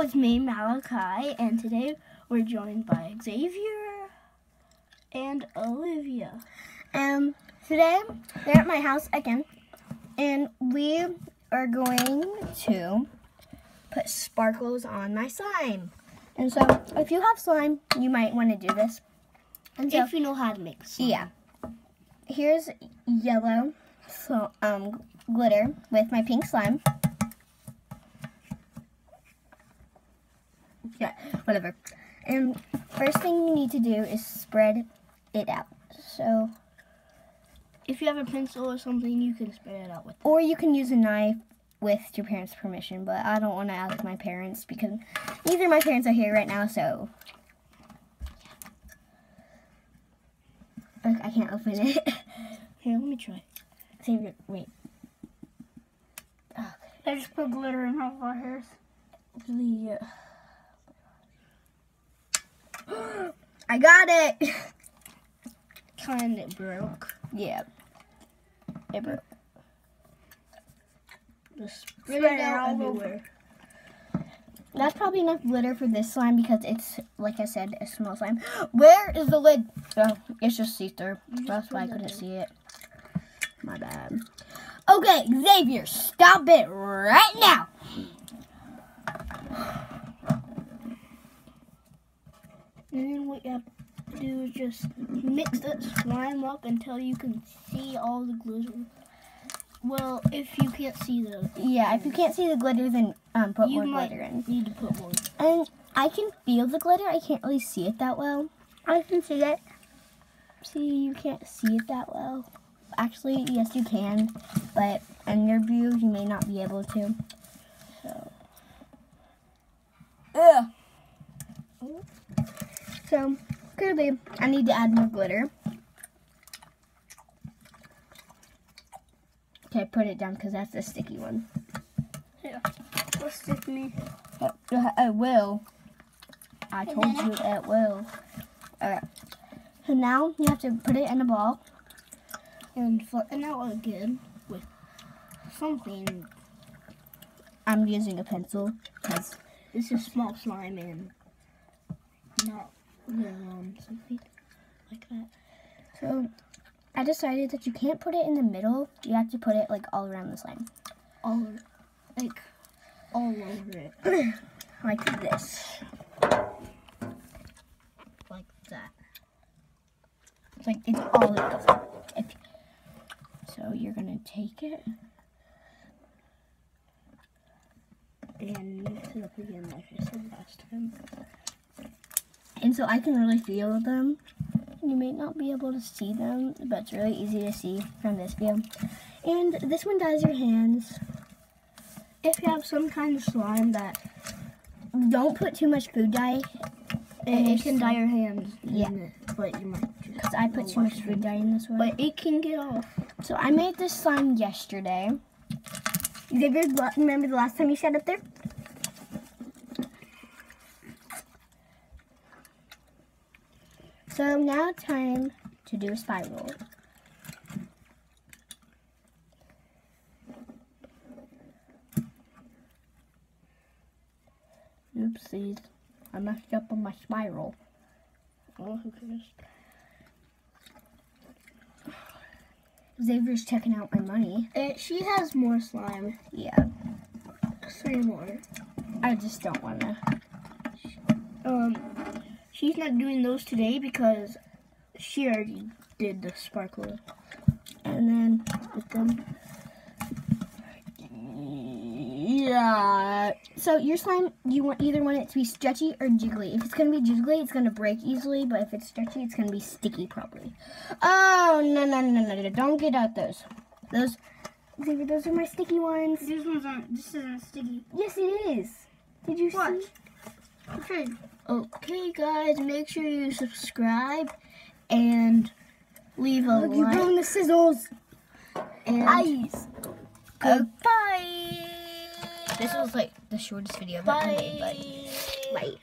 it's me, Malaki, and today we're joined by Xavier and Alivia. Um, today they're at my house again, and we are going to put sparkles on my slime. And so, if you have slime, you might want to do this. And so, if you know how to make slime. yeah, here's yellow so um glitter with my pink slime. Yeah, whatever. And first thing you need to do is spread it out. So, If you have a pencil or something, you can spread it out with. or you can use a knife with your parents' permission, but I don't want to ask my parents because neither of my parents are here right now, so Look, I can't open it. Here, let me try. Save it. Wait. I just put glitter in all of our hairs. The, uh, I got it. Kind of broke. yeah. It broke. Just Spread it out everywhere. everywhere. That's probably enough glitter for this slime because it's, like I said, a small slime. Where is the lid? Oh, it's just see-through. That's why I couldn't see it. My bad. Okay, Xavier, stop it right now. And then what you have to do is just mix that slime up until you can see all the glitter. Well, if you can't see the, Yeah, if you can't see the glitter, then um, put you more glitter in. need to put more. And I can feel the glitter. I can't really see it that well. I can see it. See, you can't see it that well. Actually, yes, you can, but in your view, you may not be able to. So, ugh. So, clearly, I need to add more glitter. Okay, put it down because that's the sticky one. Yeah. Let's stick me. Uh, It will. I told you it will. Alright. So now you have to put it in a ball. and flatten out again with something. I'm using a pencil because This is small slime and not um, something like that. so I decided that you can't put it in the middle. You have to put it like all around the slime, All like all over it, like this. like that. It's like it's all over. If, so you're gonna take it. And mix it up again, like I said last time. And so I can really feel them. You may not be able to see them, but it's really easy to see from this view. And this one dyes your hands. If you have some kind of slime that Don't put too much food dye, it, your it can dye your hands, Yeah. it, but you might because I put too much food dye in this one. But it can get off. So I made this slime yesterday. Xavier, la- remember the last time you sat up there? So now time to do a spiral. Oopsies. I messed up on my spiral. Oh, who cares? Xavier's checking out my money. It, she has more slime. Yeah, Three more. I just don't want to. She's not doing those today because she already did the sparkle. And then with them. Yeah. So your slime, you want either want it to be stretchy or jiggly. If it's gonna be jiggly, it's gonna break easily. But if it's stretchy, it's gonna be sticky probably. Oh no no no no no! Don't get out those. Those, Xavier, those are my sticky ones. These ones aren't. This isn't sticky. Yes, it is. Did you Watch. see? Okay. Okay, guys, make sure you subscribe and leave a Look, you like. ruined the sizzles. And Eyes. goodbye. This was like the shortest video I've ever made, but bye.